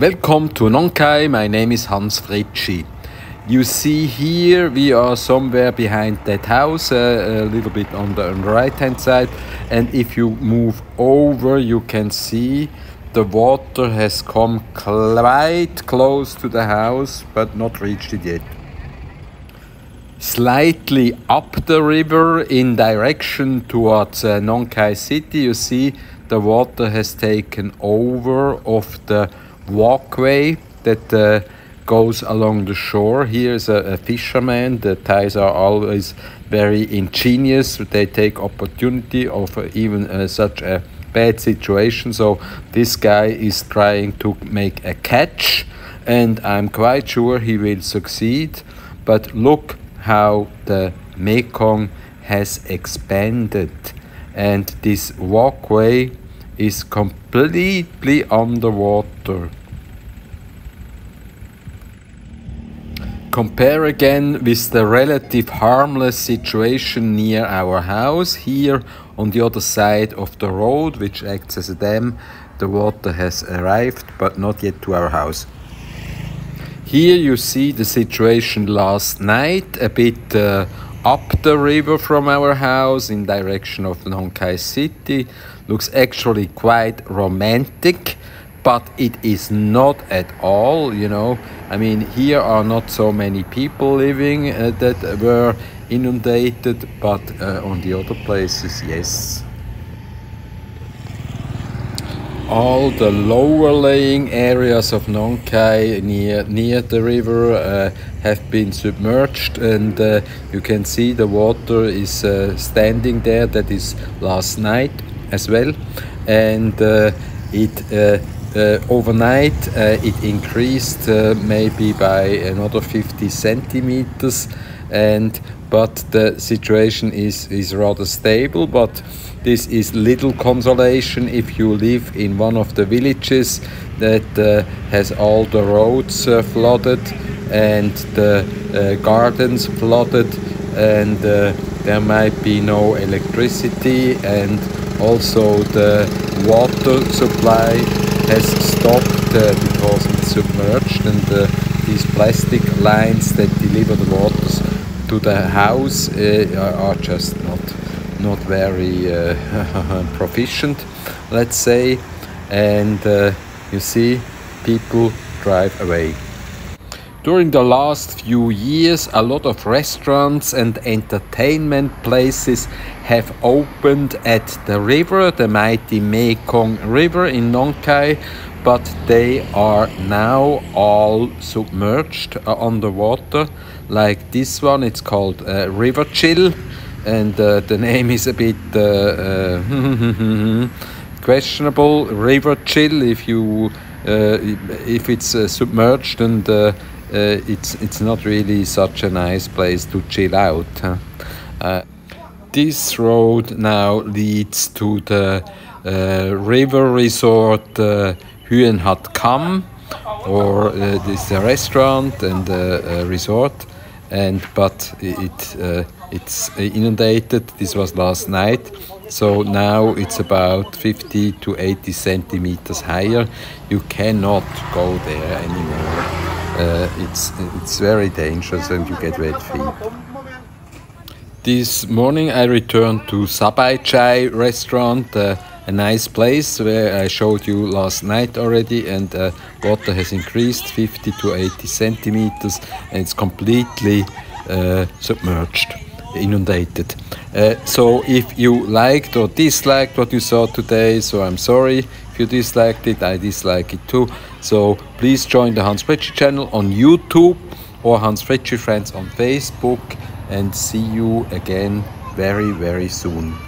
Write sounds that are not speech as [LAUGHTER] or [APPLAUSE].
Welcome to Nong Khai. My name is Hans Fritschi. You see here we are somewhere behind that house, uh, a little bit on the, right hand side. And if you move over, you can see the water has come quite close to the house, but not reached it yet. Slightly up the river in direction towards uh, city, you see the water has taken over of the walkway that uh, goes along the shore. Here's a, a fisherman. The Thais are always very ingenious. They take opportunity of uh, even uh, such a bad situation. So this guy is trying to make a catch, and I'm quite sure he will succeed. But look how the Mekong has expanded, and this walkway is completely underwater. Compare again with the relative harmless situation near our house. Here on the other side of the road, which acts as a dam, the water has arrived but not yet to our house. Here you see the situation last night, a bit uh, up the river from our house in direction of Nong Khai city. Looks actually quite romantic but it is not at all you know. I mean here are not so many people living uh, that were inundated but uh, on the other places yes. All the lower laying areas of Nong Khai near near the river uh, have been submerged and uh, you can see the water is uh, standing there. That is last night as well. And uh, it uh, overnight uh, it increased uh, maybe by another 50 centimeters and but the situation is is rather stable but this is little consolation if you live in one of the villages that has all the roads flooded and the gardens flooded and there might be no electricity and also the water supply has stopped uh, because it's submerged and uh, these plastic lines that deliver the waters to the house uh, are just not not very uh, [LAUGHS] proficient let's say. And you see people drive away during the last few years, a lot of restaurants and entertainment places have opened at the river, the mighty Mekong River in Nong Khai, but they are now all submerged uh, underwater. Like this one, it's called uh, River Chill, and uh, the [LAUGHS] name is a bit uh, uh, [LAUGHS] questionable. River Chill, if you uh, if it's submerged and uh, it's it's not really such a nice place to chill out. Uh, this road now leads to the uh, river resort uh, or uh, this a restaurant and a, a resort, and but it uh, it's inundated. This was last night, so now it's about 50 to 80 centimeters higher. You cannot go there anymore uh, it's it's very dangerous and you get wet feet. This morning I returned to Sabai Chai restaurant, uh, a nice place where I showed you last night already, and uh, water has increased 50 to 80 centimeters, and it's completely uh, submerged, inundated. Uh, so if you liked or disliked what you saw today, so I'm sorry if you disliked it, I dislike it too. So please join the Hans Fritschi channel on YouTube or Hans Fritschi Friends on Facebook and see you again very, very soon.